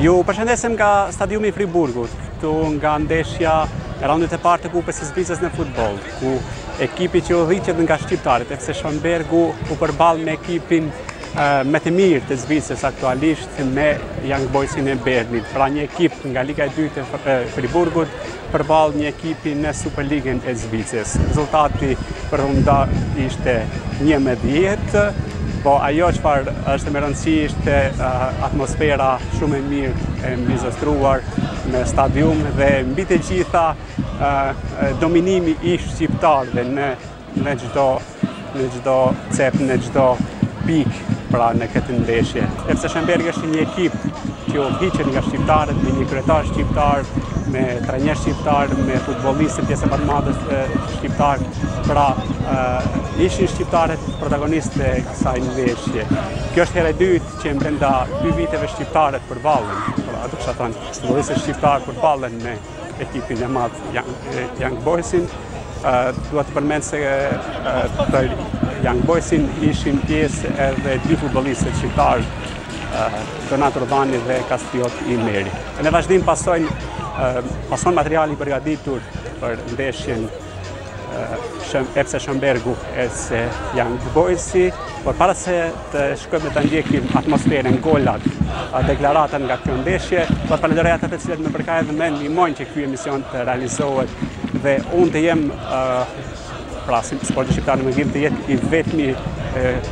Ju përshëndesim nga stadiumi i Friburgut, këtu nga ndeshja e raundit e partë të kupës së Zvicrës në futboll, ku ekipi që udhëhiqet nga shqiptarët, FC Schönbergu u përball me ekipin më të mirë të Zvicrës aktualisht me Young Boysin e Bernit. Pra një ekip nga Liga e 2-të e Friburgut përballë një ekipi në Superligën e Zvicrës. Rezultati përfundimtar ishte 1 me 10, po ajo çfarë është me rëndësi ishte uh, atmosfera shumë e mirë e mbizotëruar në stadium dhe mbi të gjitha uh, dominimi i shqiptarëve në Në çdo në çdo cep, në çdo pikë pra në këtë ndeshje. FC Schönberg është një ekip që udhëhiqet nga shqiptarët me një kryetar shqiptar, me trajner shqiptar, me futbollistë pjesë më të madhe shqiptar. Pra, uh, ishin shqiptarët protagonistë të kësaj ndeshje. Kjo është hera e dytë që brenda dy viteve shqiptarët përballen. Pra, do të thotë, futbollistët shqiptarë përballen me ekipin e madh Young Boysin. Duhet të përmend se për Young Boysin ishin pjesë edhe dy futbollistët shqiptarë, Donat Rrudhani dhe Kastriot Imeri. Në vazhdim pasojnë pason materiali i përgatitur për ndeshjen Shëm, FC Schönbergu SC Young Boysi, por para se Të shkojmë dhe ta ndjekim atmosferën, golat, deklaratat nga kjo ndeshje. Po falënderoj ata të cilët më përkrahin dhe më ndihmojnë që ky emision të realizohet dhe unë të jem uh, pra si sporti shqiptar në mërgim të jetë i vetmi uh,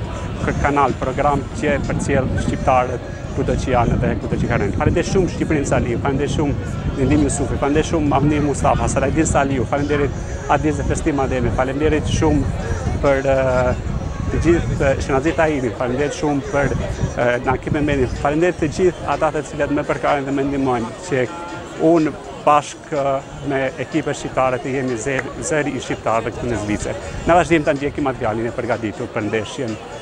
kanal program që i përcjell shqiptarët kudo që janë dhe kudo që garojnë. Faleminderit shumë Shqiprim Saliu, faleminderit shumë Ndriçim Jusufi, faleminderit shumë Avni Mustafa, Saladin Saliu, faleminderit Adiz dhe Festim Ademi, faleminderit shumë për të gjithë Shenazi Taimi, faleminderit shumë për Naki Memedin, faleminderit të gjithë ata të cilët më përkrahin dhe më ndihmojnë që unë bashkë me ekipe shqiptare të jemi zëri i shqiptarëve këtu në Zvicër. Në vazhdim të ndjekim materialin e përgatitur për ndeshjen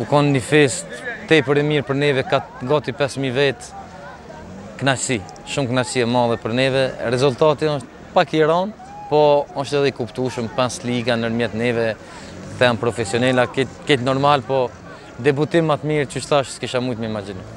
U kon një fest tepër e mirë për neve, ka gati 5.000 vetë. Knaqësi, shumë knaqësi e madhe për neve. Rezultati është pak i ronë, po është edhe i kuptushëm, 5 liga nërmjet neve, ata janë profesionela, krejt normal, po debutim ma t'mirë, qysh thashë s'kisha mujtë me imaginu.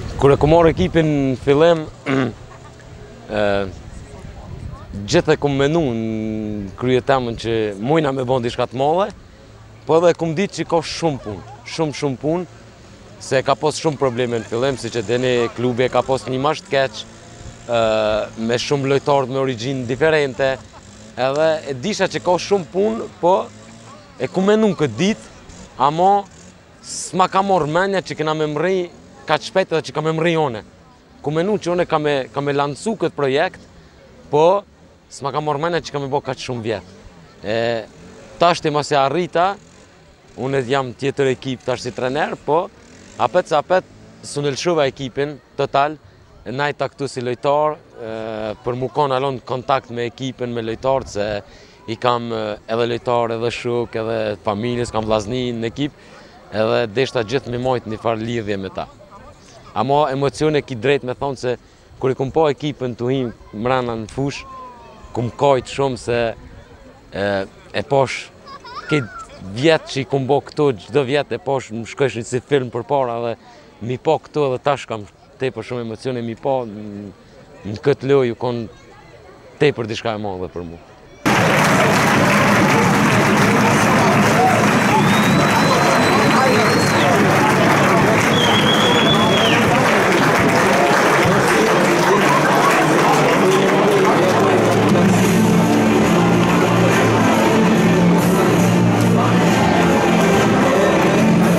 Kur e kom marrë ekipin në fillim, gjithë e kom menu në krye temin që mujna me bo diçka t'madhe, po edhe e kom ditë që ka shumë punë, shumë shumë punë, se ka pos shumë probleme në fillim, siç e dini klubi e ka pos një imazh të keq, me shumë lojtarë me origjinë diferente, edhe e disha që ka shumë punë, po e kom menu këtë ditë, ama S'ma ka morr menja që kena me mrri kaq shpejt edhe që ka me mrri une. Kum menu që une kam me kam me lancu këtë projekt, po s'ma ka morr menja që ka me bo kaq shumë vjet. E tashti masi arrita, une jam n'tjetër ekip tash si trener, po apet se apet s'un e lshova ekipin total, Nejta këtu si lojtar, për mu konë ala n'kontakt me ekipin, me lojtarët, se i kam edhe lojtar, edhe shok, edhe familjes, kam vllaznit në ekip, edhe deshta gjithë me majtë një farë lidhje me ta. Ama emocione ki drejt me thonë se kur e kum pa ekipin tu hi mrena në fush, kum kajtë shumë se e, krejt këto vjet që i kum bo këtu, gjithë vjetët m'shkojshin si film përpara edhe mi pa këtu edhe tash kam Tepër shumë emocione mi pa në këtë lojë u konë tepër diçka e madhe për mu.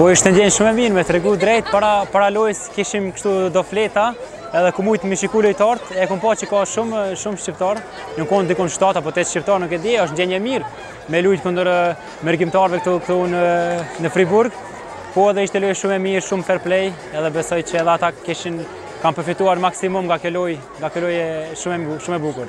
Po ishte ndjenjë shumë e mirë me tregu drejt, para, para lojës kishim kështu do fleta, edhe kum mujtë me shiku lojtartë, e kum pa që ka shumë, shumë shqiptarë, jon konë dikun 7 apo 8 shqiptarë nuk e di, është ndjenjë e mirë, me lujt kundër mërgimtarve këtu këtu në në Friburg, po edhe ishte lojë shumë e mirë, shumë fair play, edhe besoj që edhe ata kishin, kanë përfituar maksimum nga kjo lojë, nga kjo lojë shumë shumë e bukur.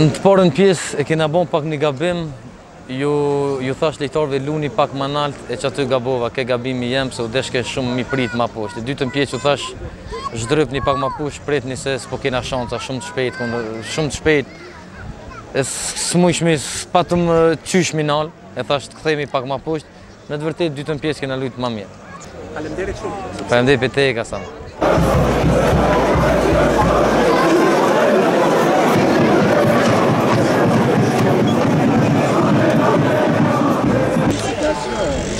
Në të parën pjesë e kena bon pak një gabim, ju, ju thash lejtarve luni pak ma nalt e qaty gabova, ke gabim i jem, se u deshke shumë mi prit ma poshtë. Në dytën pjesë ju thash zhdrypni pak ma poshtë, pritni se s'po kena shanca shumë të shpejt, shumë të shpejt, E s'mujshim, s'patëm qysh me i nal, e thashë të kthehemi pak ma poshtë, në të vërtetë dytën pjesë kena lujtë ma mirë. Faleminderit shumë. Faleminderit për ty, Kasan.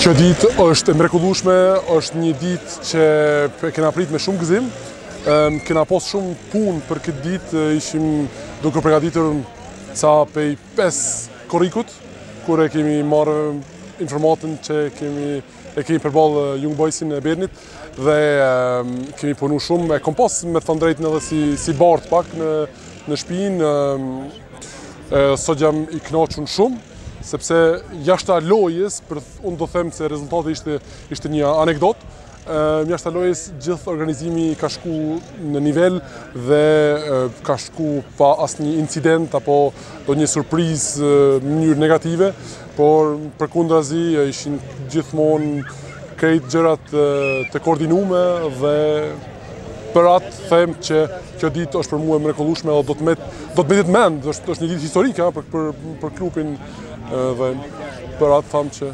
Kjo ditë është e mrekullueshme, është një ditë që kena prit me shumë gëzim. Kena pas shumë punë për këtë ditë, ishim duke u përgatitur qysh prej 5 korrikut, kur e kemi marrë informatën që e kemi, e kemi përballë Young Boysin e Bernit dhe kemi punu shumë, e kom pas me thanë drejtën edhe si, si bartë pak në, në shpinë, e, sot jam i knaqun shumë, sepse jashta lojës, për, unë do them se rezultati ishte, ishte një anekdotë, Jashta lojës, gjithë organizimi ka shku në nivel dhe ka shku pa asnjë incident apo ndonjë surprizë mënyrë negative, por përkundrazi ishin gjithmonë krejt gjërat të koordinume dhe për atë them që kjo ditë është për mua e mrekullueshme dhe do të met do të metet mend, është është një ditë historike për për për klubin dhe për atë them që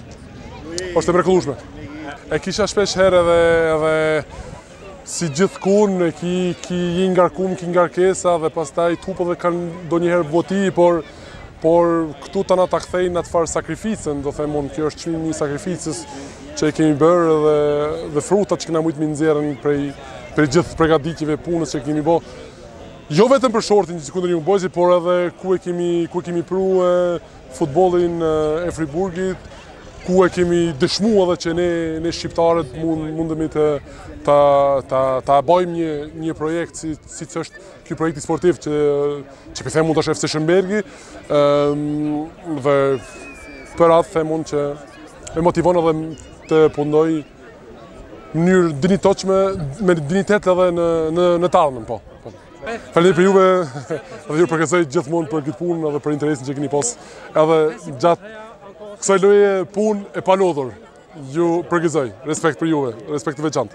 është e mrekullueshme. E kisha shpesh herë edhe edhe si gjithkun e ki ki i ngarkum, ki ngarkesa dhe pastaj dhe ka ndonjëherë vujtje, por por këtu të na ta kthejnë njëfarë sakrificën, do them unë, kjo është çmimi i sakrificës që e kemi bërë dhe, dhe frutat që kena mujtë me i nxjerrë prej, prej gjithë pregaditjeve punës që kemi bo, jo vetëm për shortin që ishte kundër Young Boysit, por edhe ku e kemi, ku e kemi pru e, Futbollin e Friburgit, ku e kemi dëshmu edhe që ne, ne shqiptarët mund, mundemi të ta, ta, ta bajmë një, një projekt si, siç është ky projekti sportiv që, që po them unë, ç'është FC Schönbergi um, dhe për atë them unë që më motivon edhe të punoj mënyrë dinjitoshme me dinjitet edhe në, në, në t'ardhmen po. Faleminderit për juve. Edhe ju përgëzoj gjithmonë për këtë punë edhe për interesin që keni pas edhe gjatë kësaj loje punë e palodhur. Ju përgëzoj. Respekt për juve. Respekt të veçantë.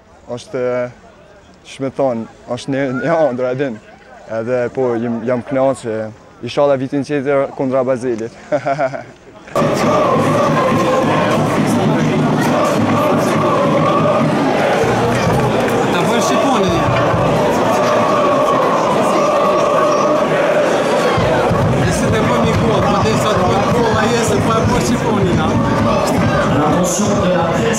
Është si me thonë, është një një andërr, a e din. Edhe po jam knaqë, ishalla vitin tjetër kundra Bazelit.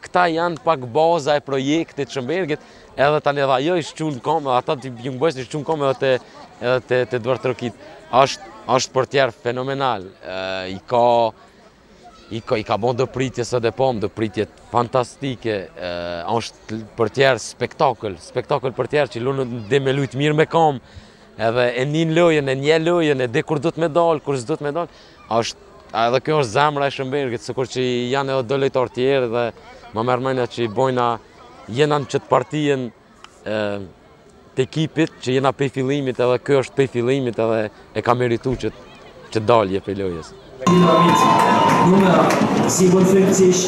Këta janë pak baza e projektit Shëmbergit, edhe tani edhe ajo janë çu në kamë, edhe ata të Jung Bojsit janë çu në kamë edhe të, të, të trokit. Asht, asht përnjëherë fenomenal. I ka, i ka, i ka bon do pritje, ç'do po thom, do pritje fantastike. Asht përnjëherë spektakël, spektakël përnjëherë që lunë dhe me lujt mirë me kamë, edhe e njeh lojën, e njeh lojën, e din kur duhet me dalë, kur duhet me dalë. Është, edhe kjo është zemra e Shëmbergit, sikur që janë edhe do lojtarë tjerë dhe ma merr menja që i bojna jena në qët partinë të ekipit që jena pej fillimit edhe ky është pej fillimit edhe e ka meritu qët dalje pej lojës. Në këtë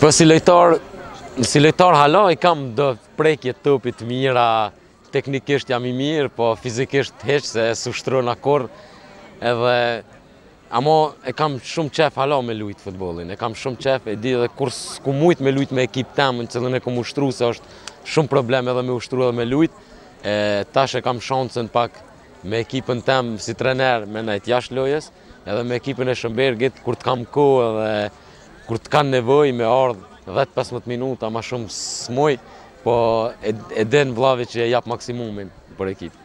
Po si lojtar, si lojtar hala i kam do prekje topit të mira, teknikisht jam i mirë, po fizikisht hiç se s'ushtroj ma kurrë. Edhe ama e kam shumë qejf hala me lujt futbollin. E kam shumë qef, e di edhe kur s'kum mujt me lujt me ekip tem, në cilën e kom ushtru se është shumë problem edhe me ushtru edhe me lujt. E tash e kam shansën pak Me ekipën tem si trener me nejt jashtë lojës, edhe me ekipën e Shëmbergit kur të kam kohë edhe kur të kanë nevoj me ardh 10-15 minuta ma shumë s'muj, po e din vllavi që e jap maksimumin për ekip.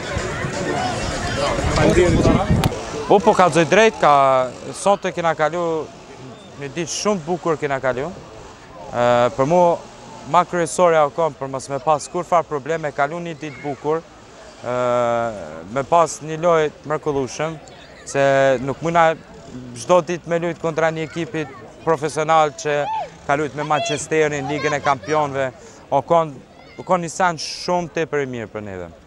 Po, po, kallxoj drejt, ka, sot e kena kalu një ditë shumë bukur kena kalu. Për mu, ma kryesorja u kon për mos me pas kurrfarë probleme, kalu një ditë bukur, me pas një lojë t'mrekullushme, se nuk muna çdo ditë me lujtë kontra një ekipit profesional që ka lujtë me Manchesterin, Ligën e Kampionve, u kon një sen shumë tepër i mirë për neve.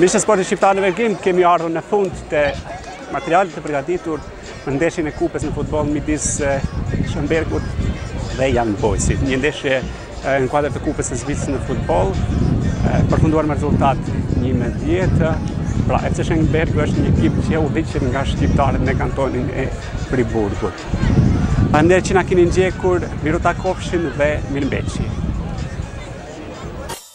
Miq të sportit shqiptar në mërgim, kemi ardhur në fund të materialit të përgatitur në ndeshjen e kupës në futboll midis Shëmberkut dhe Young Boysit. Një ndeshje në kuadër të kupës së Zvicrës në futboll, përfunduar me rezultat 1-10. Pra, FC Shëmberku është një ekip që udhëhiqet nga shqiptarët në kantonin e Friburgut. Faleminderit që na keni ndjekur, mirutakofshim dhe mirëmbetshi.